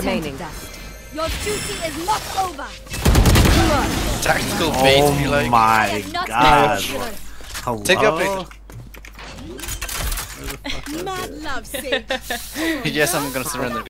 remaining. Your duty is not over. Tactical oh bait, Oh if you like. my god. Hello? Take your pick. Mad love Sage. yes, I'm gonna surrender.